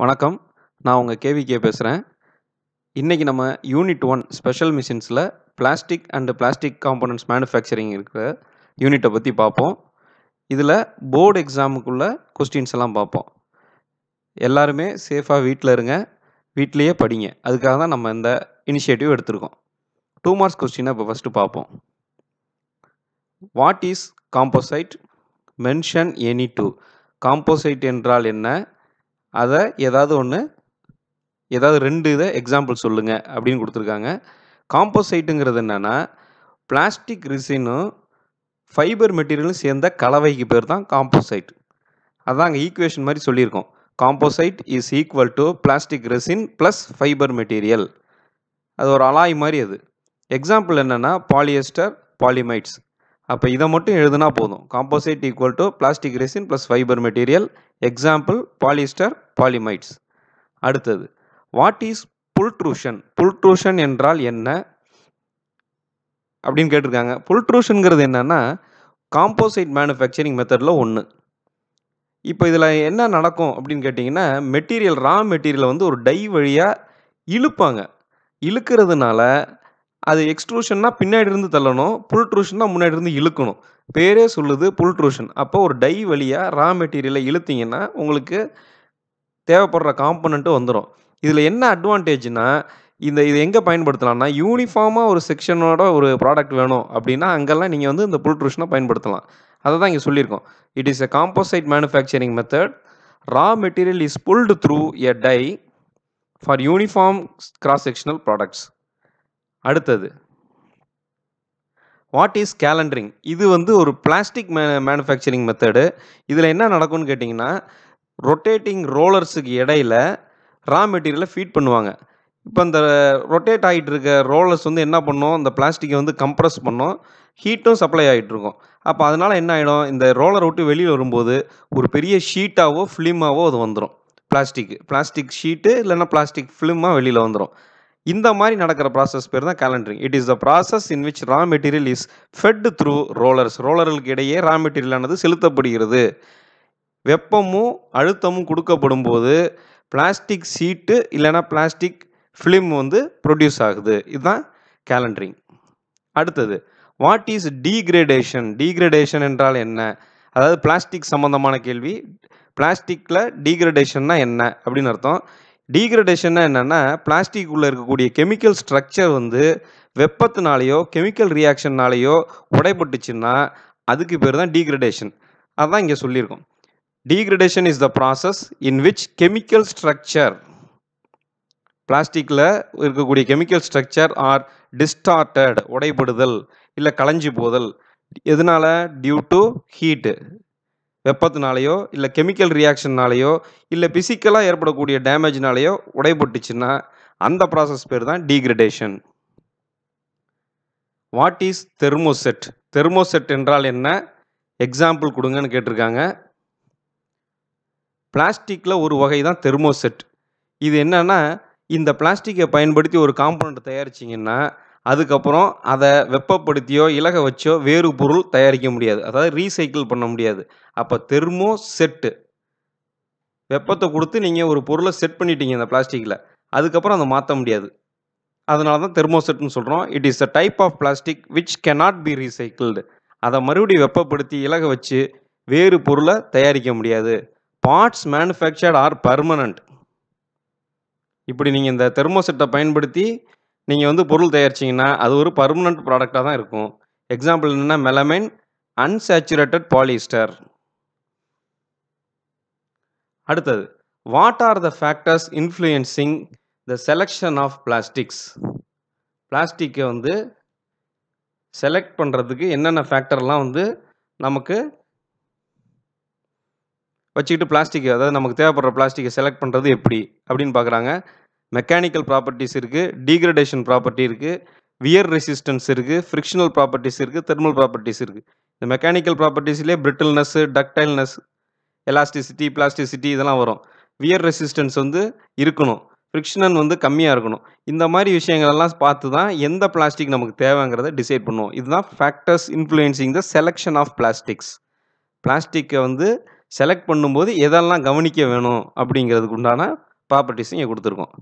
வணக்கம். நான் உங்கள் கேவிகே பேசுகிறேன் இன்றைக்கி நம்ம unit one special மிஷின்ஸில் plastic and plastic components manufacturing இருக்கிற யூனிட்டை பற்றி பார்ப்போம். இதில் போர்டு எக்ஸாமுக்குள்ள கொஸ்டின்ஸ் எல்லாம் பார்ப்போம். எல்லாருமே சேஃபாக வீட்டில் இருங்க. வீட்லேயே படிங்க. அதுக்காக தான் நம்ம இந்த இனிஷியேட்டிவ் எடுத்திருக்கோம். டூ மார்க்ஸ் கொஸ்டினை இப்போ ஃபஸ்ட்டு பார்ப்போம். What is composite mention any two composite என்றால் என்ன? அதை ஏதாவது ஒன்று ஏதாவது ரெண்டு இதை எக்ஸாம்பிள் சொல்லுங்கள் அப்படின்னு கொடுத்துருக்காங்க. காம்போசைட்டுங்கிறது என்னென்னா பிளாஸ்டிக் ரிசினும் ஃபைபர் மெட்டீரியலும் சேர்ந்த கலவைக்கு பேர் தான் காம்போசைட் அதான் அங்கே ஈக்குவேஷன் மாதிரி சொல்லியிருக்கோம். Composite is equal to plastic resin plus fibre material அது ஒரு அலாய் மாதிரி அது. எக்ஸாம்பிள் என்னென்னா பாலியஸ்டர் பாலிமைட்ஸ் அப்போ இதை மட்டும் எழுதுனா போதும். Composite equal to plastic resin plus fibre material example polyester polyimides அடுத்தது வாட் இஸ் புல்ட்ரூஷன் புல்ட்ரூஷன் என்றால் என்ன? அப்படின்னு கேட்டிருக்காங்க. புல்ட்ரூஷனுங்கிறது என்னென்னா காம்போசைட் மேனுஃபேக்சரிங் மெத்தடில் ஒன்று இப்போ இதில் என்ன நடக்கும் அப்படின்னு கேட்டிங்கன்னா மெட்டீரியல் ரா மெட்டீரியலை வந்து ஒரு டை வழியாக இழுப்பாங்க. இழுக்கிறதுனால அது எக்ஸ்ட்ரூஷன்னா பின்னாடி இருந்து தள்ளணும் புல்ட்ரூஷன்னா முன்னாடி இருந்து இழுக்கணும். பேரே சொல்லுது புல்ட்ரூஷன் அப்போ ஒரு டை வழியாக ரா மெட்டீரியலை இழுத்தீங்கன்னா உங்களுக்கு தேவைப்படுற காம்பனண்ட்டு வந்துடும் இதில் என்ன அட்வான்டேஜ்னா இந்த இது எங்கே பயன்படுத்தலாம்னா யூனிஃபார்மாக ஒரு செக்ஷனோட ஒரு ப்ராடக்ட் வேணும் அப்படின்னா அங்கெல்லாம் நீங்கள் வந்து இந்த புல்ட்ரூஷனை பயன்படுத்தலாம். அதை தான் இங்கே சொல்லியிருக்கோம். It is a composite manufacturing method raw material is pulled through a die for uniform cross sectional products அடுத்தது. வாட் இஸ் கேலண்டரிங் இது வந்து ஒரு பிளாஸ்டிக் மே மேனுஃபேக்சரிங் மெத்தடு இதில் என்ன நடக்கும்னு கேட்டிங்கன்னா ரொட்டேட்டிங் ரோலர்ஸுக்கு இடையில ரா மெட்டீரியலை ஃபீட் பண்ணுவாங்க. இப்போ இந்த ரொட்டேட் ஆகிட்டு இருக்க ரோலர்ஸ் வந்து என்ன பண்ணும்? இந்த பிளாஸ்டிக்கை வந்து கம்ப்ரஸ் பண்ணும். ஹீட்டும் சப்ளை ஆகிட்டுருக்கும் அப்போ அதனால் என்ன ஆகிடும் இந்த ரோலரை விட்டு வெளியில் வரும்போது ஒரு பெரிய ஷீட்டாவோ ஃபிலிமாவோ அது வந்துடும் பிளாஸ்டிக் பிளாஸ்டிக் ஷீட்டு இல்லைன்னா பிளாஸ்டிக் ஃபிலிமாக வெளியில் வந்துடும் இந்த மாதிரி நடக்கிற ப்ராசஸ் பேர் தான் calendering it is the process in which raw material is fed through rollers ரோலர்களுக்கு இடையே ரா மெட்டீரியலானது செலுத்தப்படுகிறது. வெப்பமும் அழுத்தமும் கொடுக்கப்படும் போது பிளாஸ்டிக் சீட்டு இல்லைன்னா பிளாஸ்டிக் ஃபிலிம் வந்து ப்ரொடியூஸ் ஆகுது. இதுதான் கேலண்டரிங் அடுத்தது வாட் இஸ் டீக்ரேடேஷன் டீக்ரேடேஷன் என்றால் என்ன? அதாவது பிளாஸ்டிக் சம்மந்தமான கேள்வி. பிளாஸ்டிக்கில் டீக்ரேடேஷன்னா என்ன? அப்படின்னு அர்த்தம். டீக்ரடேஷன்னா என்னென்னா பிளாஸ்டிக் உள்ளே இருக்கக்கூடிய கெமிக்கல் ஸ்ட்ரக்சர் வந்து வெப்பத்தினாலேயோ கெமிக்கல் ரியாக்ஷன்னாலேயோ உடைப்பட்டுச்சுன்னா அதுக்கு பேர் தான் டீக்ரடேஷன் அதுதான் இங்கே சொல்லியிருக்கோம். Degradation is the process in which chemical structure பிளாஸ்டிக்கில் இருக்கக்கூடிய கெமிக்கல் ஸ்ட்ரக்சர் ஆர் டிஸ்டார்டட் உடைப்படுதல் இல்லை களைஞ்சி போதல். எதனால? டியூ டு ஹீட்டு வெப்பத்தினாலேயோ இல்லை கெமிக்கல் ரியாக்ஷன்னாலேயோ இல்லை ஃபிசிக்கலாக ஏற்படக்கூடிய டேமேஜ்னாலேயோ உடைப்பட்டுச்சுன்னா அந்த ப்ராசஸ் பேர் தான் degradation what is thermoset thermoset என்றால் என்ன? எக்ஸாம்பிள் கொடுங்கன்னு கேட்டிருக்காங்க. பிளாஸ்டிக்கில் ஒரு வகை தான் தெர்மோசெட் இது என்னென்னா இந்த பிளாஸ்டிக்கை பயன்படுத்தி ஒரு காம்பனண்ட் தயாரிச்சிங்கன்னா அதுக்கப்புறம் அதை வெப்பப்படுத்தியோ இலக வச்சோ வேறு பொருள் தயாரிக்க முடியாது. அதாவது ரீசைக்கிள் பண்ண முடியாது. அப்போ தெர்மோ செட்டு வெப்பத்தை கொடுத்து நீங்கள் ஒரு பொருளை செட் பண்ணிட்டீங்க இந்த பிளாஸ்டிக்கில் அதுக்கப்புறம் அதை மாற்ற முடியாது. அதனால தான் தெர்மோசெட்னு சொல்கிறோம் it is a type of plastic which cannot be recycled அதை மறுபடியும் வெப்பப்படுத்தி இலக வச்சு வேறு பொருளை தயாரிக்க முடியாது. பார்ட்ஸ் மேனுஃபேக்சர்ட் ஆர் பர்மனண்ட் இப்படி நீங்கள் இந்த தெர்மோசெட்டை பயன்படுத்தி நீங்கள் வந்து பொருள் தயாரிச்சிங்கன்னா அது ஒரு பர்மனண்ட் ப்ராடக்டாக தான் இருக்கும். எக்ஸாம்பிள் என்னென்னா மெலமைன் அன்சேச்சுரேட்டட் பாலிஸ்டர் அடுத்தது what are the factors influencing the selection of plastics பிளாஸ்டிக்கை வந்து செலக்ட் பண்ணுறதுக்கு என்னென்ன ஃபேக்டர்லாம் வந்து நமக்கு வச்சுக்கிட்டு பிளாஸ்டிக் அதாவது நமக்கு தேவைப்படுற பிளாஸ்டிக்கை செலக்ட் பண்ணுறது எப்படி அப்படின்னு பார்க்குறாங்க மெக்கானிக்கல் ப்ராப்பர்ட்டிஸ் இருக்குது டீக்ரடேஷன் ப்ராப்பர்ட்டி இருக்குது வியர் ரெசிஸ்டன்ஸ் இருக்குது ஃப்ரிக்ஷனல் ப்ராப்பர்ட்டிஸ் இருக்குது தெர்மல் ப்ராப்பர்ட்டிஸ் இருக்குது இந்த மெக்கானிக்கல் ப்ராப்பர்ட்டிஸ்லேயே பிரிட்டில்னஸ் டக்டைல்னஸ் எலாஸ்டிசிட்டி பிளாஸ்டிசிட்டி இதெல்லாம் வரும். வியர் ரெசிஸ்டன்ஸ் வந்து இருக்கணும். ஃப்ரிக்ஷனன் வந்து கம்மியாக இருக்கணும். இந்த மாதிரி விஷயங்களெல்லாம் பார்த்து தான் எந்த பிளாஸ்டிக் நமக்கு தேவைங்கிறத டிசைட் பண்ணுவோம். இதுதான் factors influencing the selection of plastics பிளாஸ்டிக்கை வந்து செலக்ட் பண்ணும்போது எதெல்லாம் கவனிக்க வேணும் அப்படிங்கிறதுக்கு உண்டான ப்ராப்பர்ட்டிஸும் இங்கே கொடுத்துருக்கோம்.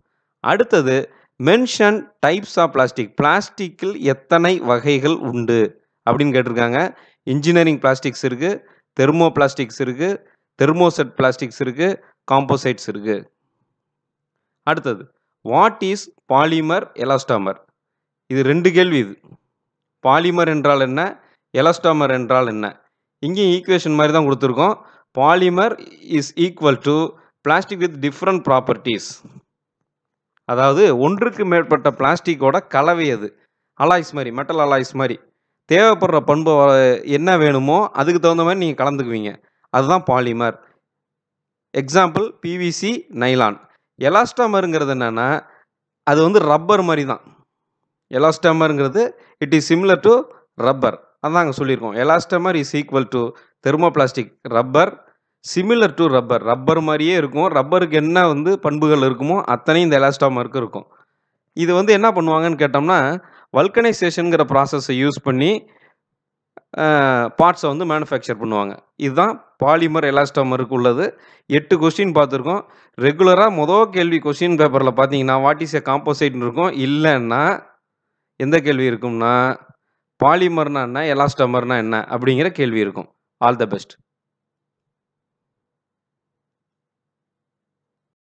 அடுத்தது மென்ஷன் டைப்ஸ் ஆஃப் பிளாஸ்டிக் பிளாஸ்டிக்கில் எத்தனை வகைகள் உண்டு? அப்படின்னு கேட்டிருக்காங்க. இன்ஜினியரிங் பிளாஸ்டிக்ஸ் இருக்குது தெர்மோ பிளாஸ்டிக்ஸ் இருக்குது தெர்மோசெட் பிளாஸ்டிக்ஸ் இருக்குது காம்போசைட்ஸ் இருக்குது அடுத்தது வாட் இஸ் பாலிமர் எலாஸ்டாமர் இது ரெண்டு கேள்வி இது. பாலிமர் என்றால் என்ன? எலாஸ்டாமர் என்றால் என்ன? இங்கேயும் ஈக்குவேஷன் மாதிரி தான் கொடுத்துருக்கோம். Polymer is equal to plastic with different properties அதாவது ஒன்றுக்கு மேற்பட்ட பிளாஸ்டிக்கோட கலவை அது. அலாய்ஸ் மாதிரி மெட்டல் அலாய்ஸ் மாதிரி. தேவைப்படுற பண்பு என்ன வேணுமோ அதுக்கு தகுந்த மாதிரி நீங்கள் கலந்துக்குவீங்க. அதுதான் பாலிமர் எக்ஸாம்பிள் பிவிசி நைலான் எலாஸ்டாமருங்கிறது என்னென்னா அது வந்து ரப்பர் மாதிரி தான். எலாஸ்டாமருங்கிறது it is similar to rubber அதான் அங்கே சொல்லியிருக்கோம். Elastomer is equal to thermo plastic rubber similar to rubber rubber மாதிரியே இருக்கும். ரப்பருக்கு என்ன வந்து பண்புகள் இருக்குமோ அத்தனையும் இந்த எலாஸ்டாமருக்கு இருக்கும். இது வந்து என்ன பண்ணுவாங்கன்னு கேட்டோம்னா வல்கனைசேஷனுங்கிற ப்ராசஸை யூஸ் பண்ணி பார்ட்ஸை வந்து மேனுஃபேக்சர் பண்ணுவாங்க. இதுதான் பாலிமர் எலாஸ்டாமருக்கு உள்ளது. எட்டு கொஸ்டின் பார்த்துருக்கோம். ரெகுலராக மொதல் கேள்வி கொஸ்டின் பேப்பரில் பார்த்தீங்கன்னா வாட் இஸ் எ காம்போசைட்னு இருக்கும். இல்லைன்னா எந்த கேள்வி இருக்கும்னா பாலிமர்னா என்ன எலாஸ்டமர்னா என்ன அப்படிங்கிற கேள்வி இருக்கும். All the best